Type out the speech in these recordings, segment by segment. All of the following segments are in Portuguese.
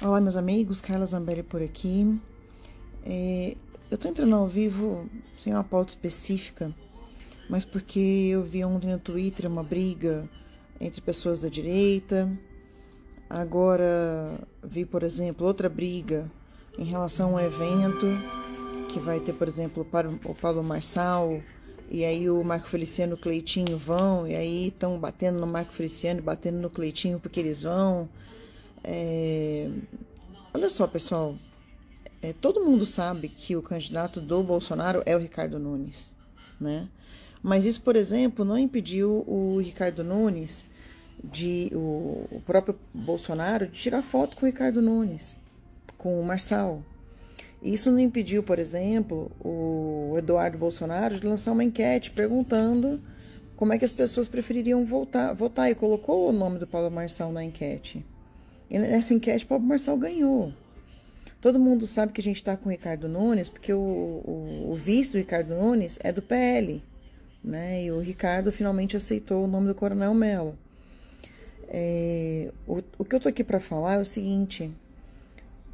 Olá, meus amigos, Carla Zambelli por aqui. É, eu tô entrando ao vivo sem uma pauta específica, mas porque eu vi ontem no Twitter uma briga entre pessoas da direita. Agora vi, por exemplo, outra briga em relação a um evento que vai ter, por exemplo, o Paulo Marçal e aí o Marco Feliciano e o Cleitinho vão, e aí estão batendo no Marco Feliciano batendo no Cleitinho porque eles vão. É... Olha só, pessoal. É, todo mundo sabe que o candidato do Bolsonaro é o Ricardo Nunes, né? Mas isso, por exemplo, não impediu o Ricardo Nunes de o, o próprio Bolsonaro de tirar foto com o Ricardo Nunes, com o Marçal. Isso não impediu, por exemplo, o Eduardo Bolsonaro de lançar uma enquete perguntando como é que as pessoas prefeririam votar, votar e colocou o nome do Paulo Marçal na enquete. E nessa enquete, Paulo Marçal ganhou. Todo mundo sabe que a gente está com o Ricardo Nunes, porque o, o, o, vice do Ricardo Nunes é do PL, né? E o Ricardo finalmente aceitou o nome do Coronel Melo. É, o, o que eu tô aqui para falar é o seguinte: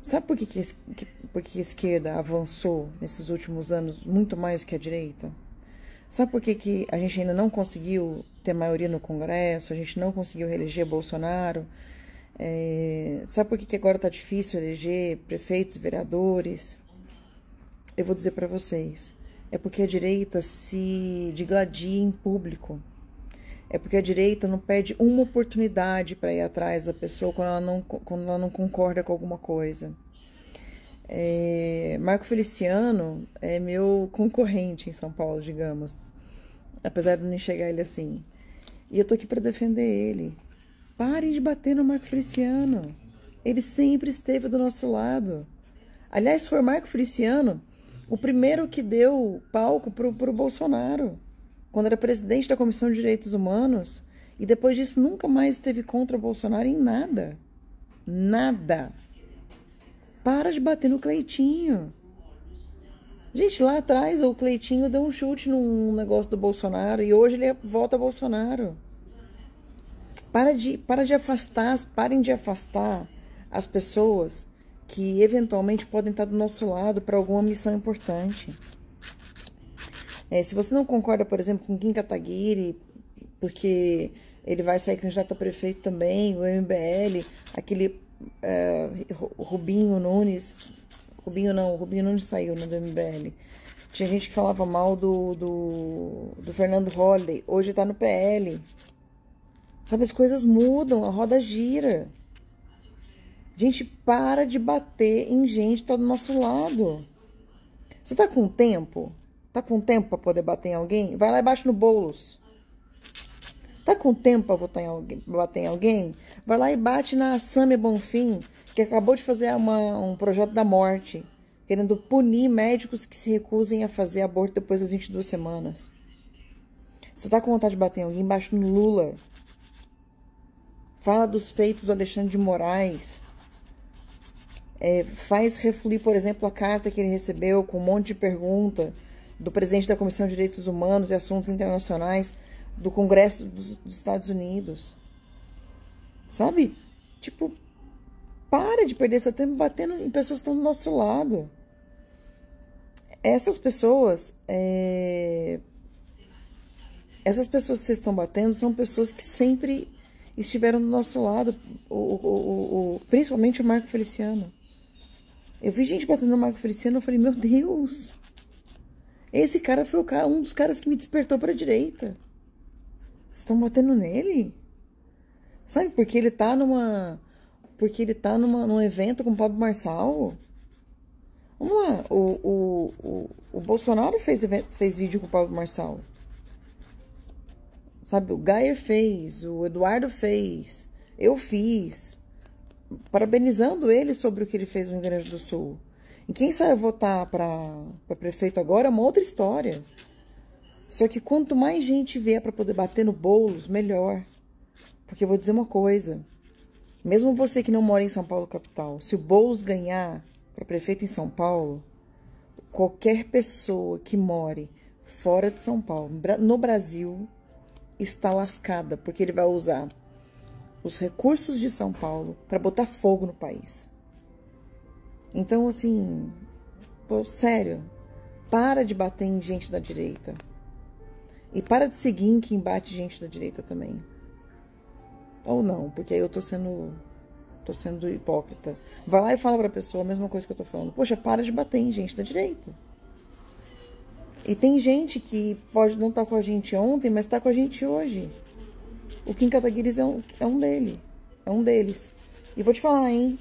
sabe por que, que, que, por que a esquerda avançou nesses últimos anos muito mais que a direita? Sabe por que, que a gente ainda não conseguiu ter maioria no Congresso, a gente não conseguiu reeleger Bolsonaro? É, sabe por que, que agora está difícil eleger prefeitos vereadores? Eu vou dizer para vocês. É porque a direita se digladia em público. É porque a direita não perde uma oportunidade para ir atrás da pessoa quando ela não, quando ela não concorda com alguma coisa. É, Marco Feliciano é meu concorrente em São Paulo, digamos. Apesar de não enxergar ele assim. E eu tô aqui para defender ele. Parem de bater no Marco Feliciano. Ele sempre esteve do nosso lado. Aliás, foi Marco Feliciano o primeiro que deu palco para o Bolsonaro, quando era presidente da Comissão de Direitos Humanos. E depois disso nunca mais esteve contra o Bolsonaro em nada. Nada. Para de bater no Cleitinho. Gente, lá atrás o Cleitinho deu um chute num negócio do Bolsonaro e hoje ele volta a Bolsonaro. Para de, para de afastar, parem de afastar as pessoas que eventualmente podem estar do nosso lado para alguma missão importante. É, se você não concorda, por exemplo, com Kim Kataguiri, porque ele vai sair candidato a prefeito também, o MBL, aquele é, Rubinho Nunes, Rubinho não, Rubinho Nunes saiu né, do MBL. Tinha gente que falava mal do, do, do Fernando Holliday, hoje está no PL. Sabe, as coisas mudam, a roda gira. Gente, para de bater em gente que tá do nosso lado. Você tá com tempo? Tá com tempo para poder bater em alguém? Vai lá embaixo no bolos. Tá com tempo para votar em alguém, bater em alguém? Vai lá e bate na Samia Bonfim, que acabou de fazer uma, um projeto da morte, querendo punir médicos que se recusem a fazer aborto depois das 22 semanas. Você tá com vontade de bater em alguém? Embaixo no Lula. Fala dos feitos do Alexandre de Moraes. É, faz refluir, por exemplo, a carta que ele recebeu com um monte de pergunta do presidente da Comissão de Direitos Humanos e Assuntos Internacionais do Congresso dos, dos Estados Unidos. Sabe? Tipo, para de perder seu tempo batendo em pessoas que estão do nosso lado. Essas pessoas, é... essas pessoas que vocês estão batendo são pessoas que sempre estiveram do nosso lado, o, o, o, principalmente o Marco Feliciano. Eu vi gente batendo no Marco Feliciano, eu falei, meu Deus, esse cara foi cara, um dos caras que me despertou para a direita. Estão batendo nele? Sabe, porque ele tá numa. Porque ele tá numa, num evento com o Pablo Marçal. Vamos lá, o, o, o, o Bolsonaro fez, fez vídeo com o Pablo Marçal. Sabe, o Gayer fez, o Eduardo fez, eu fiz. Parabenizando ele sobre o que ele fez no Rio Grande do Sul. E quem sai votar para prefeito agora é uma outra história. Só que quanto mais gente vier para poder bater no bolos, melhor. Porque eu vou dizer uma coisa. Mesmo você que não mora em São Paulo capital, se o Boulos ganhar para prefeito em São Paulo, qualquer pessoa que more fora de São Paulo, no Brasil, está lascada, porque ele vai usar os recursos de São Paulo para botar fogo no país. Então, assim, pô, sério, para de bater em gente da direita. E para de seguir em quem bate gente da direita também. Ou não, porque aí eu tô sendo tô sendo hipócrita. Vai lá e fala pra pessoa a mesma coisa que eu tô falando. Poxa, para de bater em gente da direita. E tem gente que pode não estar tá com a gente ontem, mas está com a gente hoje. O Kim Kataguiri é um, é um dele. É um deles. E vou te falar, hein?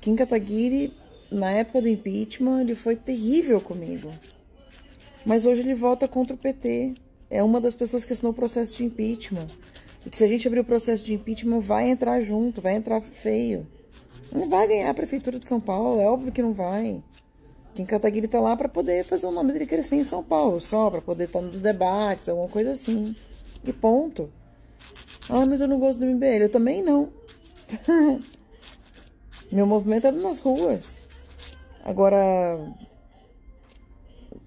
Kim Kataguiri, na época do impeachment, ele foi terrível comigo. Mas hoje ele vota contra o PT. É uma das pessoas que assinou o processo de impeachment. E que se a gente abrir o processo de impeachment, vai entrar junto, vai entrar feio. Não vai ganhar a prefeitura de São Paulo, é óbvio que não vai. Kim Kataguiri tá lá para poder fazer o nome dele crescer em São Paulo, só para poder estar tá nos debates, alguma coisa assim. E ponto. Ah, mas eu não gosto do MBL. Eu também não. Meu movimento era nas ruas. Agora,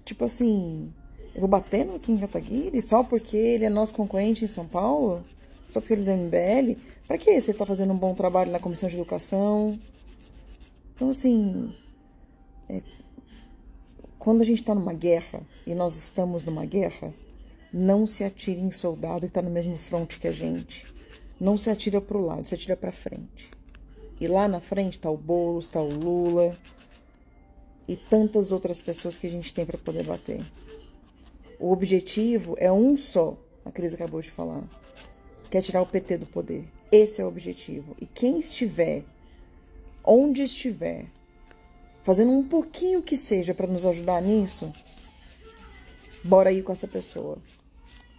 tipo assim, eu vou bater no Kim Kataguiri só porque ele é nosso concorrente em São Paulo? Só porque ele é do MBL? Pra que você tá fazendo um bom trabalho na comissão de educação? Então, assim, é, quando a gente está numa guerra, e nós estamos numa guerra, não se atire em soldado que está no mesmo fronte que a gente. Não se atira para o lado, se atira para frente. E lá na frente está o Boulos, está o Lula e tantas outras pessoas que a gente tem para poder bater. O objetivo é um só, a Cris acabou de falar, que é tirar o PT do poder. Esse é o objetivo. E quem estiver, onde estiver, fazendo um pouquinho que seja para nos ajudar nisso, bora ir com essa pessoa.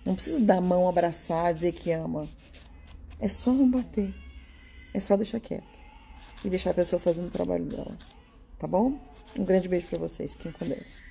Não precisa dar a mão, abraçar, dizer que ama. É só não bater. É só deixar quieto. E deixar a pessoa fazendo o trabalho dela. Tá bom? Um grande beijo para vocês. Fiquem com Deus.